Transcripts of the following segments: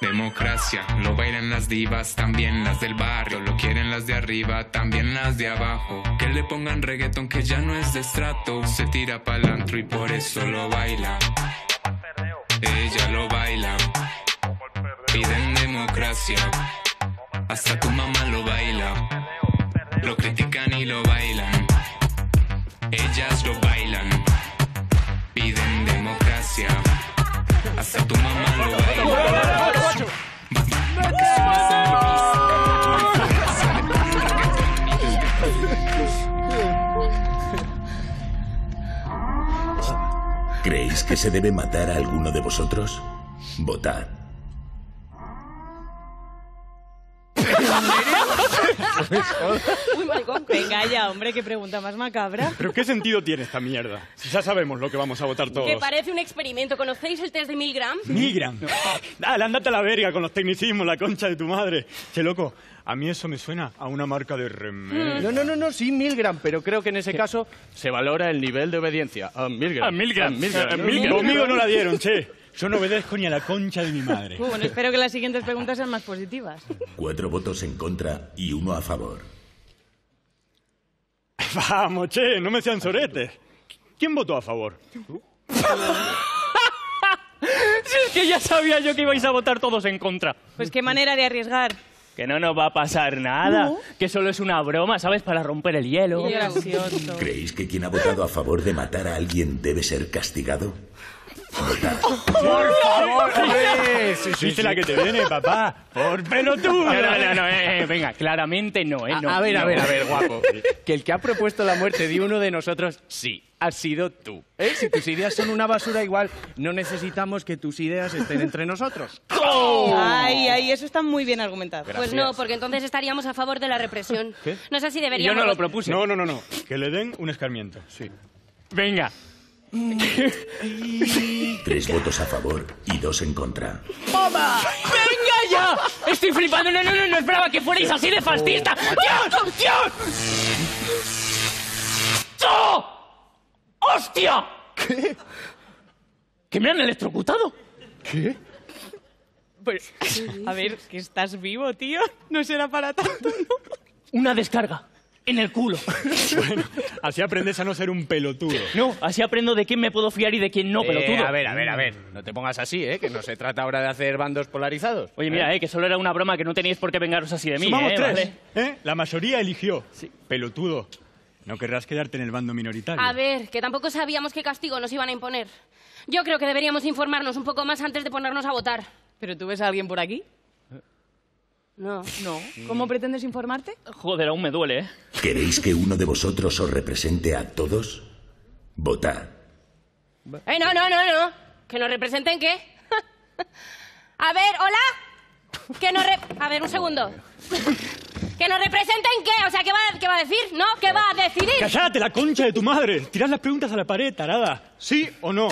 Democracia, lo bailan las divas, también las del barrio, lo quieren las de arriba, también las de abajo. Que le pongan reggaeton que ya no es de estrato, se tira pa'l antro y por eso lo baila. Ella lo baila, piden democracia, hasta tu mamá lo baila. Lo critican y lo bailan, ellas lo bailan, piden democracia, hasta tu mamá. ¿Creéis que se debe matar a alguno de vosotros? Votad. Uy. Venga ya, hombre, qué pregunta más macabra. ¿Pero qué sentido tiene esta mierda? Si ya sabemos lo que vamos a votar todos. Que parece un experimento. ¿Conocéis el test de Milgram? Migran. Dale, ándate a la verga con los tecnicismos, la concha de tu madre. Che, loco, a mí eso me suena a una marca de remedio. No, no, no, no, sí, Milgram, pero creo que en ese caso se valora el nivel de obediencia. A Milgram. A Milgram. A Milgram. A Milgram. Conmigo no la dieron, che. Yo no obedezco ni a la concha de mi madre. Bueno, espero que las siguientes preguntas sean más positivas. Cuatro votos en contra y uno a favor. Vamos, che, no me sean soretes. ¿Quién votó a favor? Si es que ya sabía yo que ibais a votar todos en contra. Pues qué manera de arriesgar. Que no nos va a pasar nada. No. Que solo es una broma, ¿sabes? Para romper el hielo. Qué gracioso. ¿Creéis que quien ha votado a favor de matar a alguien debe ser castigado? ¡Por favor! ¿Viste la que te viene, papá? ¡Por pelotudo! No, no, no, no, eh, eh, venga, claramente no, ¿eh? A, No, a ver, a no. ver, a ver, guapo. Que el que ha propuesto la muerte de uno de nosotros, sí, has sido tú. ¿Eh? Si tus ideas son una basura igual, no necesitamos que tus ideas estén entre nosotros. Ay, ay, eso está muy bien argumentado. Pues no, porque entonces estaríamos a favor de la represión. ¿Qué? No sé si Yo deberíamos... no lo propuse. No, no, no, no. Que le den un escarmiento. Sí. Venga. Tres votos a favor y dos en contra. ¡Venga ya! Estoy flipando. No, no, no, no esperaba que fuerais así de fascista. ¡Dios! ¡Dios! ¡Oh! ¡Hostia! ¿Qué? ¿Que me han electrocutado? Pues, a ver, que estás vivo, tío. No será para tanto, ¿no? Una descarga. En el culo. Bueno, así aprendes a no ser un pelotudo. No, así aprendo de quién me puedo fiar y de quién no, Eh, pelotudo. a ver, a ver, a ver. No te pongas así, ¿eh? Que no se trata ahora de hacer bandos polarizados. Oye, mira, eh, que solo era una broma, que no teníais por qué vengaros así de mí, Sumamos eh, tres. ¿vale? ¿eh? La mayoría eligió. Pelotudo. No querrás quedarte en el bando minoritario. A ver, que tampoco sabíamos qué castigo nos iban a imponer. Yo creo que deberíamos informarnos un poco más antes de ponernos a votar. ¿Pero tú ves a alguien por aquí? No. No. ¿Cómo pretendes informarte? Joder, aún me duele, ¿eh? ¿Queréis que uno de vosotros os represente a todos? Votad. ¡Eh, no, no, no, no! ¿Que nos representen qué? a ver, ¿hola? Que nos re- A ver, un segundo. ¿Que nos representen qué? O sea, ¿qué va, qué va a decir? ¿No? ¿Qué va a decidir? ¡Cállate, la concha de tu madre! Tirad las preguntas a la pared, tarada. ¿Sí o no?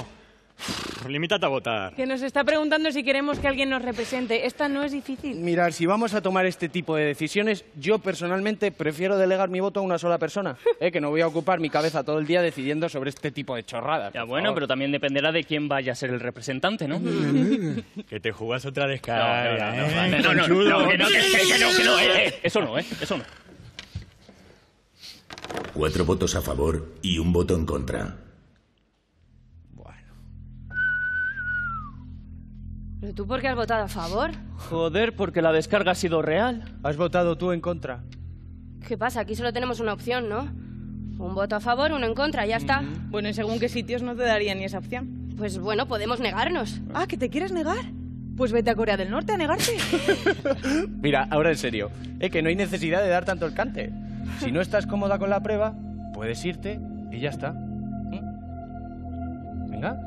Limítate a votar. Que nos está preguntando si queremos que alguien nos represente. Esta no es difícil. Mirar, si vamos a tomar este tipo de decisiones, yo personalmente prefiero delegar mi voto a una sola persona. ¿eh? Que no voy a ocupar mi cabeza todo el día decidiendo sobre este tipo de chorradas. Ya bueno, favor. pero también dependerá de quién vaya a ser el representante, ¿no? Que te jugas otra descarga, no, no, no, no, no, conchudo. no, que no, que, que- que no, que no, eh, eh, eso no, eh, eso no. Cuatro votos a favor y un voto en contra. ¿Pero tú por qué has votado a favor? Joder, porque la descarga ha sido real. ¿Has votado tú en contra? ¿Qué pasa? Aquí solo tenemos una opción, ¿no? Un voto a favor, uno en contra, ya está. Bueno, y según qué sitios no te darían ni esa opción. Pues bueno, podemos negarnos. Ah, ¿que te quieres negar? Pues vete a Corea del Norte a negarte. Mira, ahora en serio, ¿eh? que no hay necesidad de dar tanto el cante. Si no estás cómoda con la prueba, puedes irte y ya está. ¿Mm? Venga.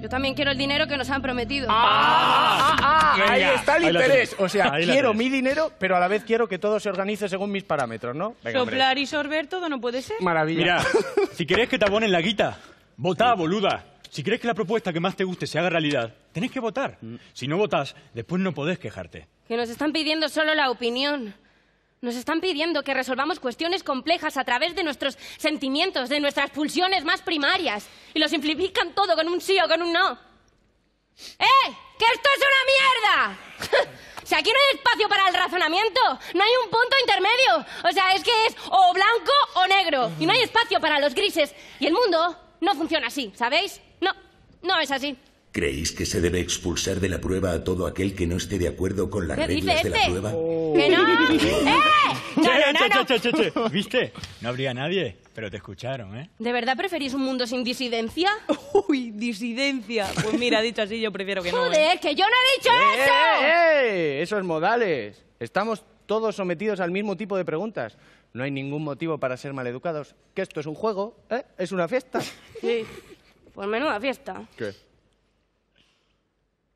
Yo también quiero el dinero que nos han prometido. Ah, Venga, ahí está el ahí interés. O sea, Ahí quiero mi dinero, pero a la vez quiero que todo se organice según mis parámetros, ¿no? Venga, hombre. Soplar y sorber todo no puede ser. Maravilla. Mira, si querés que te abonen la guita, votá, boluda. Si querés que la propuesta que más te guste se haga realidad, tenés que votar. Si no votás, después no podés quejarte. Que nos están pidiendo solo la opinión. Nos están pidiendo que resolvamos cuestiones complejas a través de nuestros sentimientos, de nuestras pulsiones más primarias. Y lo simplifican todo con un sí o con un no. ¡Eh! ¡Que esto es una mierda! si aquí no hay espacio para el razonamiento, no hay un punto intermedio. O sea, es que es o blanco o negro. Y no hay espacio para los grises. Y el mundo no funciona así, ¿sabéis? No, no es así. ¿Creéis que se debe expulsar de la prueba a todo aquel que no esté de acuerdo con las ¿Qué dice reglas de la este? prueba? ¡Que no! ¡Eh! No, Che, no, no, che, no. che, che. ¿Viste? No habría nadie, pero te escucharon, ¿eh? ¿De verdad preferís un mundo sin disidencia? Uy, disidencia. Pues mira, dicho así, yo prefiero que no. ¿eh? ¡Joder, que yo no he dicho ¡Eh, eso! eh, eh! Esos modales. Estamos todos sometidos al mismo tipo de preguntas. No hay ningún motivo para ser maleducados. Que esto es un juego, ¿eh? Es una fiesta. Sí. Pues menuda fiesta. ¿Qué?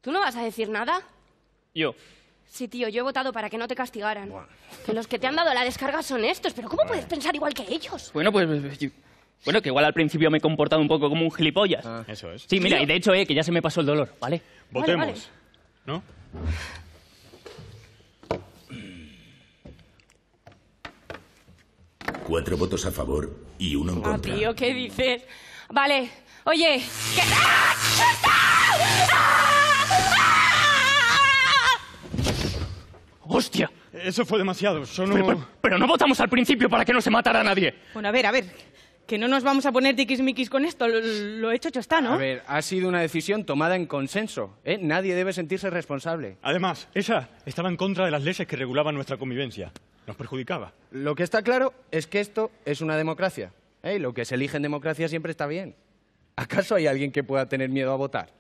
¿Tú no vas a decir nada? Yo. Sí, tío, yo he votado para que no te castigaran. Que los que te han dado la descarga son estos, pero ¿cómo puedes pensar igual que ellos? Bueno, pues... yo- Bueno, que igual al principio me he comportado un poco como un gilipollas. Eso es. Sí, mira, y de hecho, eh, que ya se me pasó el dolor, ¿vale? Votemos, vale. ¿no? Cuatro votos a favor y uno en Ah, contra. tío, ¿qué dices? Vale, oye, que... ¡Ah! ¡Hostia! Eso fue demasiado. Pero, pero- pero no votamos al principio para que no se matara a nadie. Bueno, a ver, a ver. Que no nos vamos a poner tiquismiquis con esto. Lo, lo hecho, hecho está, ¿no? A ver, ha sido una decisión tomada en consenso. ¿eh? Nadie debe sentirse responsable. Además, esa estaba en contra de las leyes que regulaban nuestra convivencia. Nos perjudicaba. Lo que está claro es que esto es una democracia. ¿eh? Y Lo que se elige en democracia siempre está bien. ¿Acaso hay alguien que pueda tener miedo a votar?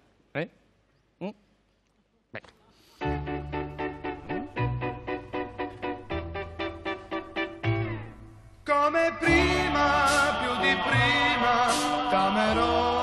Come prima, più di prima, t'amerò.